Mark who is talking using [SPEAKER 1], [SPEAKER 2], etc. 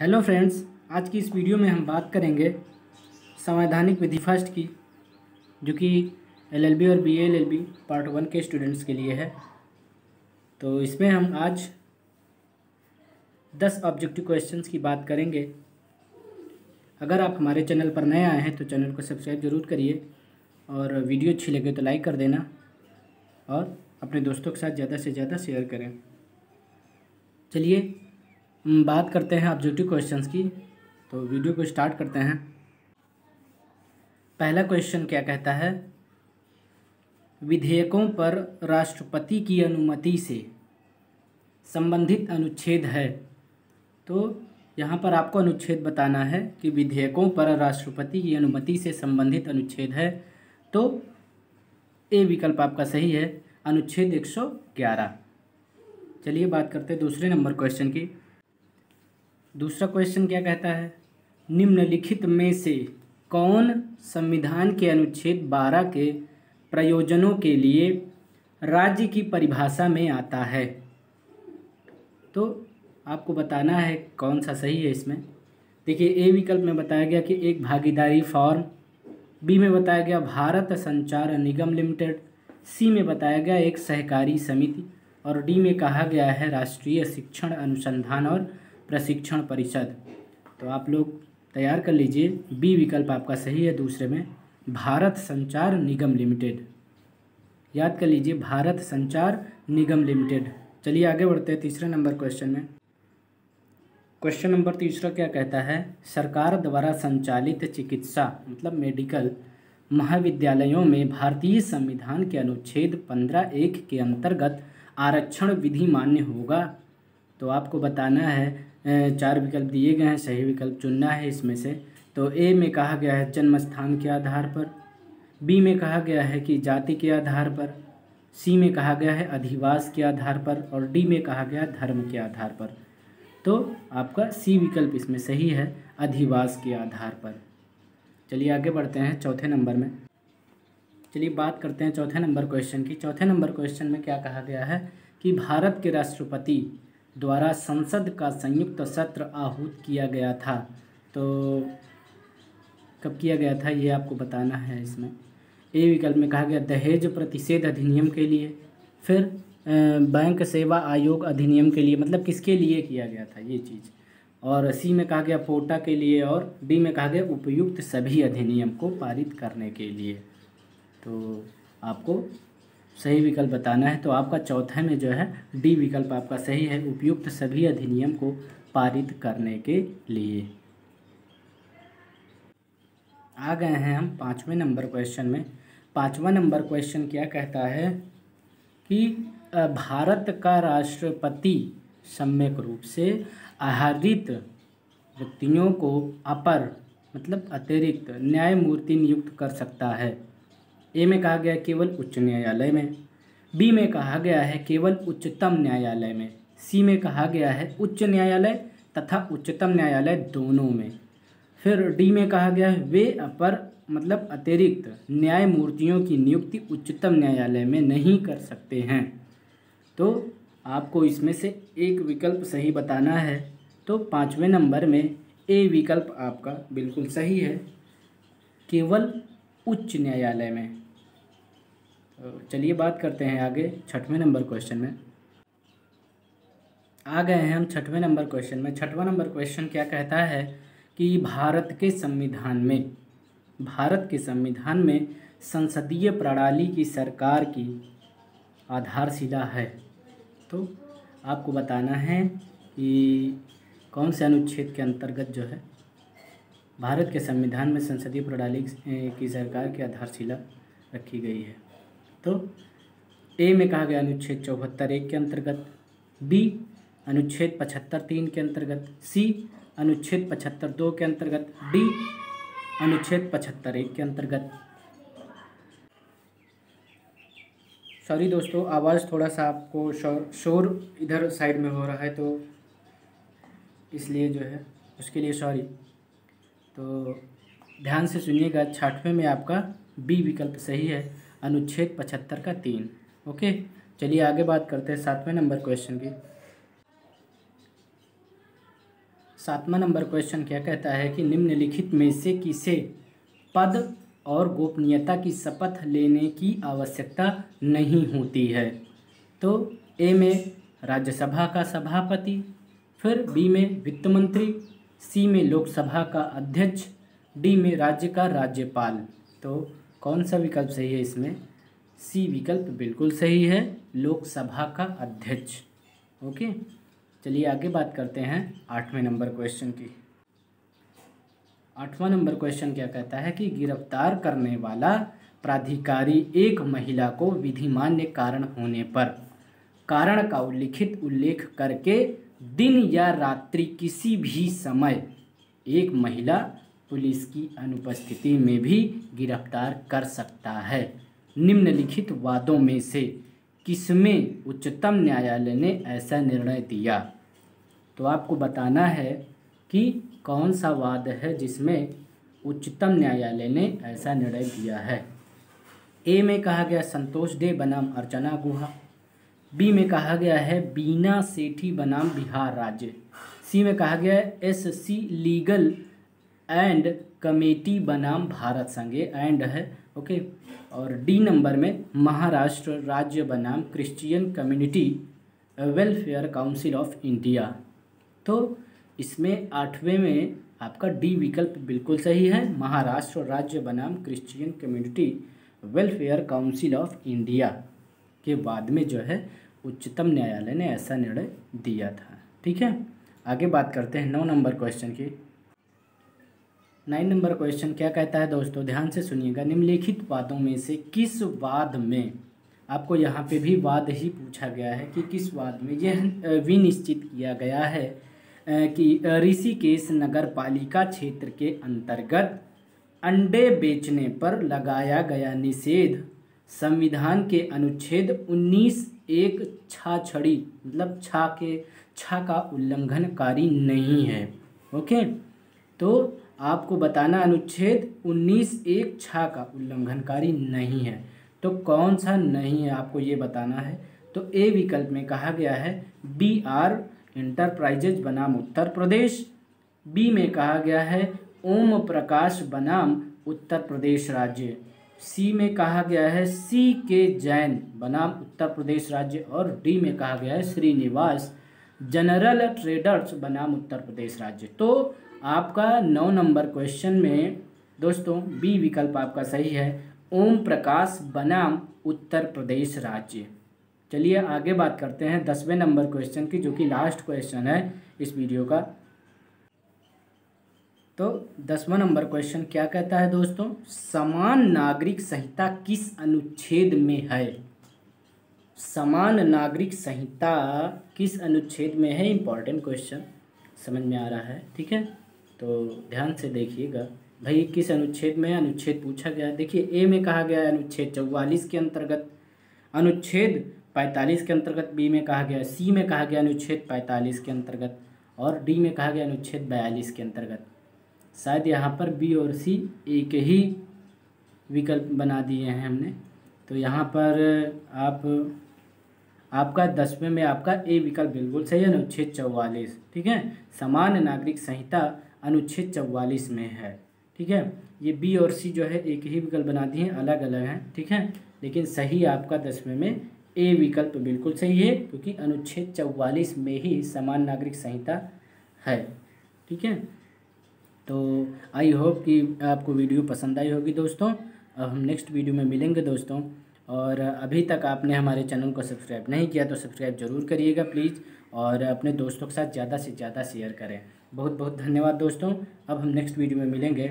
[SPEAKER 1] Hello friends, आज की इस वीडियो में हम बात करेंगे संवैधानिक विधि फ़र्स्ट की, जो कि एलएलबी और बीएलएलबी पार्ट वन के स्टूडेंट्स के लिए है। तो इसमें हम आज दस ऑब्जेक्टिव क्वेश्चंस की बात करेंगे। अगर आप हमारे चैनल पर नए आए हैं तो चैनल को सब्सक्राइब ज़रूर करिए और वीडियो अच्छी लगे तो लाइक कर देना और अपने दोस्तों के साथ ज़्यादा से ज़्यादा शेयर करें। चलिए बात करते हैं ऑब्जेक्टिव क्वेश्चंस की तो वीडियो को स्टार्ट करते हैं। पहला क्वेश्चन क्या कहता है? विधेयकों पर राष्ट्रपति की अनुमति से संबंधित अनुच्छेद है। तो यहाँ पर आपको अनुच्छेद बताना है कि विधेयकों पर राष्ट्रपति की अनुमति से संबंधित अनुच्छेद है। तो ए विकल्प आपका सही है, अनुच्छेद 111 चलिए बात करते हैं दूसरे नंबर क्वेश्चन की। दूसरा क्वेश्चन क्या कहता है? निम्नलिखित में से कौन संविधान के अनुच्छेद 12 के प्रयोजनों के लिए राज्य की परिभाषा में आता है? तो आपको बताना है कौन सा सही है इसमें। देखिए, ए विकल्प में बताया गया कि एक भागीदारी फॉर्म, बी में बताया गया भारत संचार निगम लिमिटेड, सी में बताया गया एक सहकारी समिति, और डी में कहा गया है राष्ट्रीय शिक्षण अनुसंधान और प्रशिक्षण परिषद। तो आप लोग तैयार कर लीजिए। बी विकल्प आपका सही है दूसरे में। भारत संचार निगम लिमिटेड। याद कर लीजिए, भारत संचार निगम लिमिटेड। चलिए आगे बढ़ते हैं तीसरे नंबर क्वेश्चन में। क्वेश्चन नंबर तीसरा क्या कहता है? सरकार द्वारा संचालित चिकित्सा मतलब मेडिकल, महाविद्यालयों में भारतीय संविधान के अनुच्छेद पंद्रह एक के अंतर्गत आरक्षण विधि मान्य होगा? तो आपको बताना है चार विकल्प दिए गए हैं, सही विकल्प चुनना है इसमें से। तो ए में कहा गया है जन्म स्थान के आधार पर, बी में कहा गया है कि जाति के आधार पर, सी में कहा गया है अधिवास के आधार पर और डी में कहा गया धर्म के आधार पर। तो आपका सी विकल्प इसमें सही है, अधिवास के आधार पर। चलिए आगे बढ़ते हैं चौथे नंबर में। चलिए बात करते हैं चौथे नंबर क्वेश्चन की। चौथे नंबर क्वेश्चन में क्या कहा गया है कि भारत के राष्ट्रपति द्वारा संसद का संयुक्त सत्र आहूत किया गया था। तो कब किया गया था, ये आपको बताना है इसमें। ए विकल्प में कहा गया, दहेज प्रतिषेध अधिनियम के लिए। फिर बैंक सेवा आयोग अधिनियम के लिए मतलब किसके लिए किया गया था ये चीज़। और सी में कहा गया पोटा के लिए, और डी में कहा गया, उपयुक्त सभी अधिनियम को पारित करने के लिए। तो आपको सही विकल्प बताना है तो आपका चौथे में जो है, डी विकल्प आपका सही है, उपयुक्त सभी अधिनियम को पारित करने के लिए। आ गए हैं हम पाँचवें नंबर क्वेश्चन में। पाँचवा नंबर क्वेश्चन क्या कहता है कि भारत का राष्ट्रपति सम्यक रूप से आहरित व्यक्तियों को अपर मतलब अतिरिक्त न्यायमूर्ति नियुक्त कर सकता है। ए में कहा गया केवल उच्च न्यायालय में। बी में कहा गया है केवल उच्चतम न्यायालय में। सी में कहा गया है उच्च न्यायालय तथा उच्चतम न्यायालय दोनों में। फिर डी में कहा गया है वे अपर मतलब अतिरिक्त न्यायमूर्तियों की नियुक्ति उच्चतम न्यायालय में नहीं कर सकते हैं। तो आपको इसमें से एक विकल्प सही बताना है। तो पाँचवें नंबर में ए विकल्प आपका बिल्कुल सही है। केवल उच्च न्यायालय में। चलिए बात करते हैं आगे छठवें नंबर क्वेश्चन में। आ गए हैं हम छठवें नंबर क्वेश्चन में। छठवां नंबर क्वेश्चन क्या कहता है कि भारत के संविधान में, भारत के संविधान में संसदीय प्रणाली की सरकार की आधारशिला है। तो आपको बताना है कि कौन से अनुच्छेद के अंतर्गत जो है, भारत के संविधान में संसदीय प्रणाली की सरकार की आधारशिला रखी गई है। तो ए में कहा गया अनुच्छेद चौहत्तर एक के अंतर्गत बी अनुच्छेद पचहत्तर तीन के अंतर्गत सी अनुच्छेद पचहत्तर दो के अंतर्गत डी अनुच्छेद पचहत्तर एक के अंतर्गत। सॉरी दोस्तों, आवाज़ थोड़ा सा आपको शोर शोर इधर साइड में हो रहा है तो इसलिए जो है, उसके लिए सॉरी तो ध्यान से सुनिएगा छठवें में आपका बी विकल्प सही है। अनुच्छेद पचहत्तर का तीन। ओके? चलिए आगे बात करते हैं सातवें नंबर क्वेश्चन की। सातवां नंबर क्वेश्चन क्या कहता है कि निम्नलिखित में से किसे पद और गोपनीयता की शपथ लेने की आवश्यकता नहीं होती है? तो ए में राज्यसभा का सभापति, फिर बी में वित्त मंत्री सी में लोकसभा का अध्यक्ष डी में राज्य का राज्यपाल। तो कौन सा विकल्प सही है इसमें? सी विकल्प बिल्कुल सही है, लोकसभा का अध्यक्ष। ओके? चलिए आगे बात करते हैं आठवें नंबर क्वेश्चन की। आठवां नंबर क्वेश्चन क्या कहता है कि गिरफ़्तार करने वाला प्राधिकारी एक महिला को विधिमान्य कारण होने पर, कारण का उल्लिखित उल्लेख करके दिन या रात्रि किसी भी समय एक महिला पुलिस की अनुपस्थिति में भी गिरफ़्तार कर सकता है। निम्नलिखित वादों में से किसमें उच्चतम न्यायालय ने ऐसा निर्णय दिया? तो आपको बताना है कि कौन सा वाद है जिसमें उच्चतम न्यायालय ने ऐसा निर्णय दिया है। ए में कहा गया संतोष डे बनाम अर्चना गुहा। बी में कहा गया है बीना सेठी बनाम बिहार राज्य। सी में कहा गया है S C legal and committee बनाम भारत संघ एंड है ओके और डी नंबर में महाराष्ट्र राज्य बनाम Christian community welfare council of India तो इसमें आठवें में आपका डी विकल्प बिल्कुल सही है, महाराष्ट्र राज्य बनाम Christian community welfare council of India के बाद में जो है उच्चतम न्यायालय ने ऐसा निर्णय दिया था। ठीक है? आगे बात करते हैं नौ नंबर क्वेश्चन की। नाइन नंबर क्वेश्चन क्या कहता है दोस्तों? ध्यान से सुनिएगा। निम्नलिखित वादों में से किस वाद में आपको यहाँ पे भी वाद ही पूछा गया है कि किस वाद में यह विनिश्चित किया गया है कि ऋषिकेश नगर पालिका क्षेत्र के अंतर्गत अंडे बेचने पर लगाया गया निषेध, संविधान के अनुच्छेद 19 एक छा छड़ी मतलब छा के, छा का उल्लंघनकारी नहीं है। ओके? तो आपको बताना अनुच्छेद 19 एक छा का उल्लंघनकारी नहीं है। तो कौन सा नहीं है आपको ये बताना है? तो ए विकल्प में कहा गया है, बी आर इंटरप्राइजेज बनाम उत्तर प्रदेश। बी में कहा गया है, ओम प्रकाश बनाम उत्तर प्रदेश राज्य। सी में कहा गया है, सी के जैन बनाम उत्तर प्रदेश राज्य। और डी में कहा गया है, श्रीनिवास, जनरल ट्रेडर्स बनाम उत्तर प्रदेश राज्य। तो आपका नौ नंबर क्वेश्चन में, दोस्तों बी विकल्प आपका सही है। ओम प्रकाश बनाम उत्तर प्रदेश राज्य। चलिए आगे बात करते हैं दसवें नंबर क्वेश्चन की, जो कि लास्ट क्वेश्चन है इस वीडियो का। तो दसवां नंबर क्वेश्चन क्या कहता है दोस्तों? समान नागरिक संहिता किस अनुच्छेद में है? समान नागरिक संहिता किस अनुच्छेद में है? इंपॉर्टेंट क्वेश्चन समझ में आ रहा है। ठीक है? तो ध्यान से देखिएगा। भाई, किस अनुच्छेद में अनुच्छेद पूछा गया? देखिए ए में कहा गया है अनुच्छेद चौवालीस के अंतर्गत। अनुच्छेद पैंतालीस के अंतर्गत बी में कहा गया सी में कहा गया अनुच्छेद पैंतालीस के अंतर्गत और डी में कहा गया अनुच्छेद बयालीस के अंतर्गत। शायद यहाँ पर बी और सी एक ही विकल्प बना दिए हैं हमने। तो यहाँ पर आप, आपका दसवें में आपका ए विकल्प बिल्कुल सही है, अनुच्छेद चौवालीस। ठीक है? समान नागरिक संहिता अनुच्छेद चौवालीस में है। ठीक है? ये बी और सी जो है, एक ही विकल्प बना दिए हैं अलग अलग हैं। ठीक है? लेकिन सही आपका दसवें में ए विकल्प बिल्कुल सही है, क्योंकि अनुच्छेद चौवालीस में ही समान नागरिक संहिता है। ठीक है? तो आई होप कि आपको वीडियो पसंद आई होगी दोस्तों। अब हम नेक्स्ट वीडियो में मिलेंगे दोस्तों। और अभी तक आपने हमारे चैनल को सब्सक्राइब नहीं किया तो सब्सक्राइब ज़रूर करिएगा, प्लीज़। और अपने दोस्तों के साथ ज़्यादा से ज़्यादा शेयर करें। बहुत बहुत धन्यवाद दोस्तों। अब हम नेक्स्ट वीडियो में मिलेंगे।